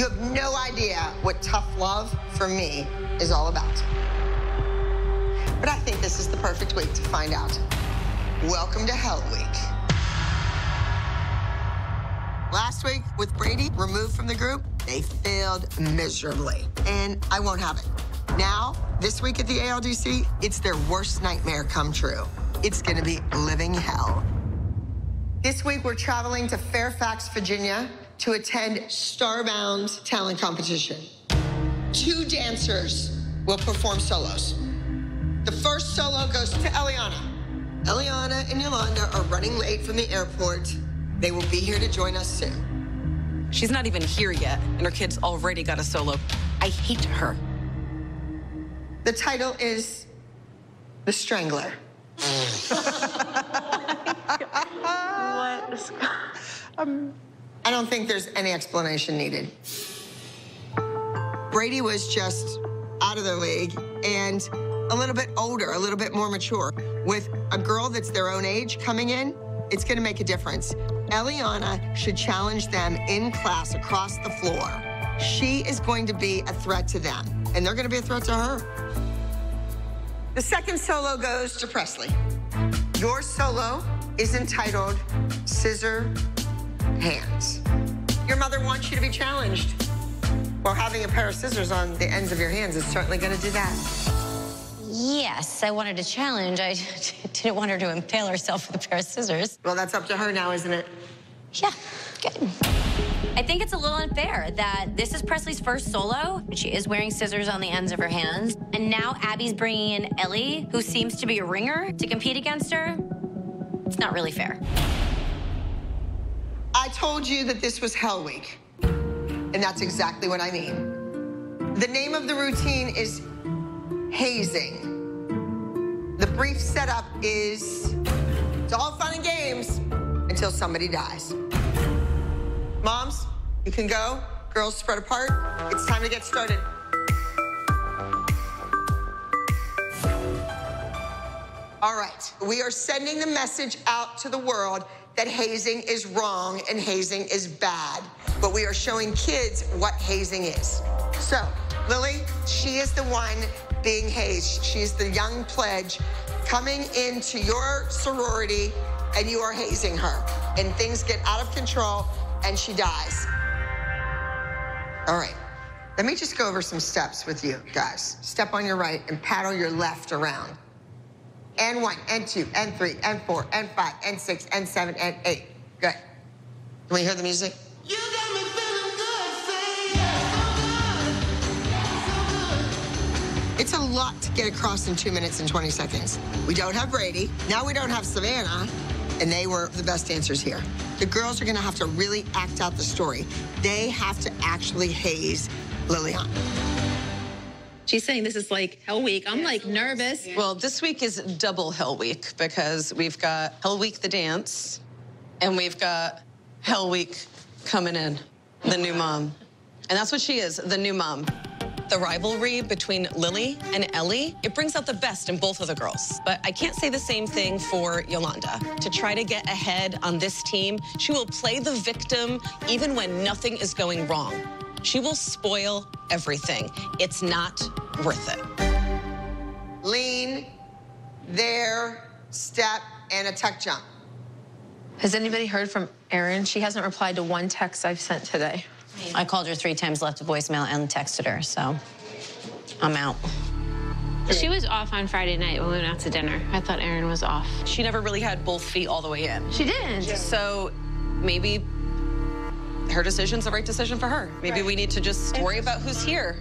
You have no idea what tough love for me is all about. But I think this is the perfect week to find out. Welcome to Hell Week. Last week, with Brady removed from the group, they failed miserably. And I won't have it. Now, this week at the ALDC, it's their worst nightmare come true. It's gonna be living hell. This week, we're traveling to Fairfax, Virginia to attend Starbound talent competition. Two dancers will perform solos. The first solo goes to Elliana. Elliana and Yolanda are running late from the airport. They will be here to join us soon. She's not even here yet, and her kid's already got a solo. I hate her. The title is The Strangler. what? Um, I don't think there's any explanation needed. Brady was just out of their league and a little bit older, a little bit more mature. With a girl that's their own age coming in, it's gonna make a difference. Elliana should challenge them in class across the floor. She is going to be a threat to them, and they're gonna be a threat to her. The second solo goes to Presley. Your solo is entitled Scissor Hands. Your mother wants you to be challenged. Well, having a pair of scissors on the ends of your hands is certainly going to do that. Yes, I wanted a challenge. I didn't want her to impale herself with a pair of scissors. Well, that's up to her now, isn't it? Yeah, good. I think it's a little unfair that this is Presley's first solo. She is wearing scissors on the ends of her hands. And now Abby's bringing in Ellie, who seems to be a ringer, to compete against her. It's not really fair. I told you that this was Hell Week, and that's exactly what I mean. The name of the routine is hazing. The brief setup is it's all fun and games until somebody dies. Moms, you can go. Girls spread apart. It's time to get started. All right, we are sending the message out to the world that hazing is wrong and hazing is bad. But we are showing kids what hazing is. So, Lily, she is the one being hazed. She's the young pledge coming into your sorority and you are hazing her. And things get out of control and she dies. All right. Let me just go over some steps with you guys. Step on your right and paddle your left around. And one, and two, and three, and four, and five, and six, and seven, and eight. Good. Can we hear the music? You got me feeling good, say yeah, so good, so good. It's a lot to get across in two minutes and 20 seconds. We don't have Brady. Now we don't have Savannah. And they were the best dancers here. The girls are gonna have to really act out the story. They have to actually haze Lilian. She's saying this is like Hell Week. I'm like nervous. Well, this week is double Hell Week because we've got Hell Week the dance and we've got Hell Week coming in, the new mom. And that's what she is, the new mom. The rivalry between Lily and Ellie, it brings out the best in both of the girls. But I can't say the same thing for Yolanda. To try to get ahead on this team, she will play the victim even when nothing is going wrong. She will spoil everything. It's not worth it. Lean, there, step, and a tuck jump. Has anybody heard from Erin? She hasn't replied to one text I've sent today. I called her three times, left a voicemail, and texted her, so I'm out. She was off on Friday night when we went out to dinner. I thought Erin was off. She never really had both feet all the way in. She didn't. So maybe her decision's the right decision for her. Maybe right. we need to just worry about who's here.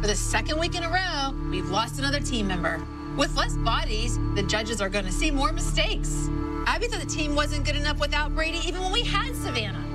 For the second week in a row, we've lost another team member. With less bodies, the judges are going to see more mistakes. Abby thought the team wasn't good enough without Brady, even when we had Savannah.